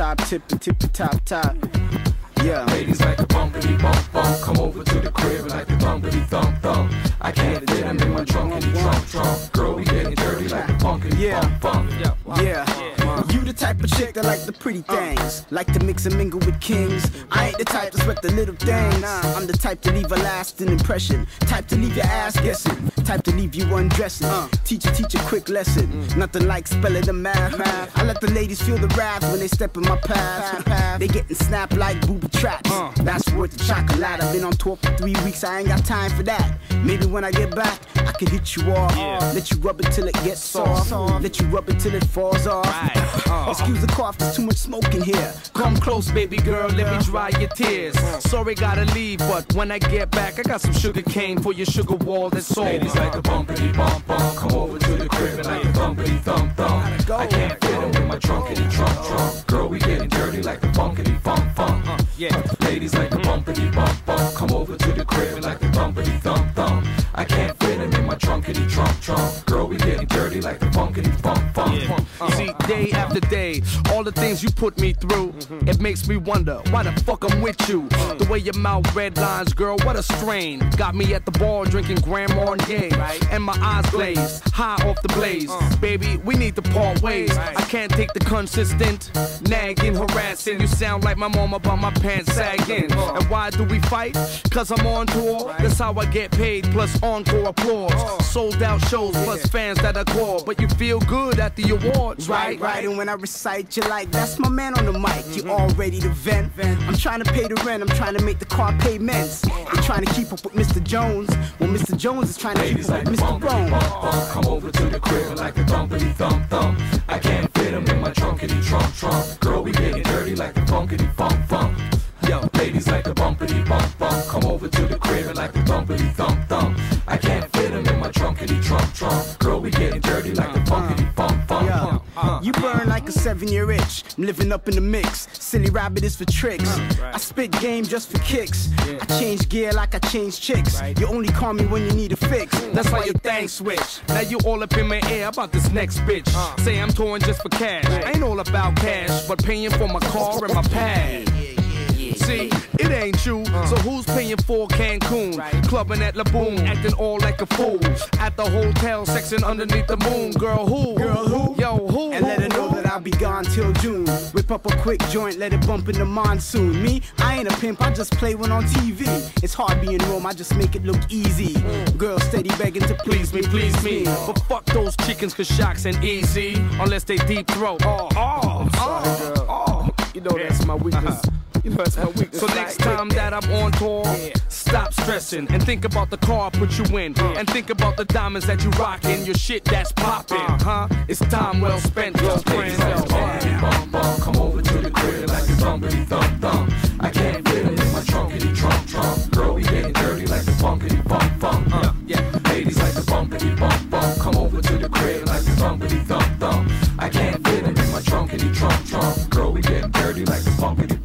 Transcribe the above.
top, tippy, tippy top, top. Yeah. Ladies like a bumpity bump bump. Come over to the crib like a bumpity thump thump. I can't fit them in my trunkity trunk trunk. Girl, we getting dirty like the bumpity Yeah. bump bump. Yeah, type of chick that like the pretty things, like to mix and mingle with kings. I ain't the type to sweat the little things. I'm the type to leave a lasting impression, type to leave your ass guessing, type to leave you undressing. Teach you, teach a quick lesson. Nothing like spelling the math. I let the ladies feel the wrath when they step in my path. They getting snapped like booby traps. That's worth the chocolate. I've been on tour for three weeks. I ain't got time for that. Maybe when I get back, I can hit you off. Let you rub it till it gets soft. Let you rub it till it falls off. Excuse the cough, there's too much smoke in here. Come close, baby girl, let me dry your tears. Sorry, gotta leave, but when I get back, I got some sugar cane for your sugar wall that's all. Ladies like the bumpity bump bump. Come over to the crib like the bumpity thump thump. I can't fit in my trunkity trunk trunk. Girl, we getting dirty like the funkity funk funk. Uh, yeah. Ladies like the bumpity bump bump. Come over to the crib like the bumpity thump thump. I can't dirty like the funkity funk funk. You see, day after day, all the things you put me through, mm-hmm. it makes me wonder why the fuck I'm with you. Mm. The way your mouth red lines, girl, what a strain. Got me at the bar drinking Grand Marnier, and my eyes glazed, high off the blaze. Uh. Baby, we need to part ways. I can't take the consistent nagging, harassing. You sound like my mama about my pants sagging. And why do we fight? Cause I'm on tour. That's how I get paid, plus encore applause. Uh. Sold out shows, plus fans that I call. But you feel good at the awards, Right, right? right. And when I recite, you're like, that's my man on the mic. You mm-hmm. all ready to vent. I'm trying to pay the rent. I'm trying to make the car payments. You're trying to keep up with Mr. Jones. Well, Mr. Jones is trying to keep Ladies up like with the Mr. bumpity bump bump. Come over to the crib like the bumpity thump thump. I can't fit them in my trunkity trunk trunk. Girl, we getting dirty like the funkity funk funk. Yo, ladies like the bumpity bump bump. Come over to the crib like the bumpity thump thump. You burn like a seven year itch. I'm living up in the mix. Silly rabbit is for tricks. I spit game just for kicks. I change gear like I change chicks. You only call me when you need a fix. That's why your thing switch. Now you all up in my ear about this next bitch. Say I'm touring just for cash. I ain't all about cash, but paying for my car and my pad. See, it ain't you. So who's paying for Cancun? Clubbing at Laboon, mm. acting all like a fool. At the hotel, sexing underneath the moon. Girl, who? Girl, who? Yo, who? And let her know that I'll be gone till June. Rip up a quick joint, let it bump in the monsoon. Me, I ain't a pimp, I just play one on TV. It's hard being Roam, I just make it look easy. Mm. Girl, steady begging to please me, please me. But fuck those chickens, cause shocks ain't easy. Unless they deep throat. Oh, oh, oh, oh. You know that's my weakness. You know that's my weakness. So next time that I'm on tour, stop stressing and think about the car I put you in, uh. and think about the diamonds that you rockin', your shit that's poppin', uh. huh? It's time well spent, cause friends. bump bump, come over to the crib like a thumpity thump thump. I can't fit in my trunkity trunk trunk. Girl, we getting dirty like the funkity bump bump. Yeah. Ladies like the bumpity bump bump. Come over to the crib like the thumpity thump thump. I can't fit in my trunkity trunk trunk. Girl, we getting dirty like the bumpity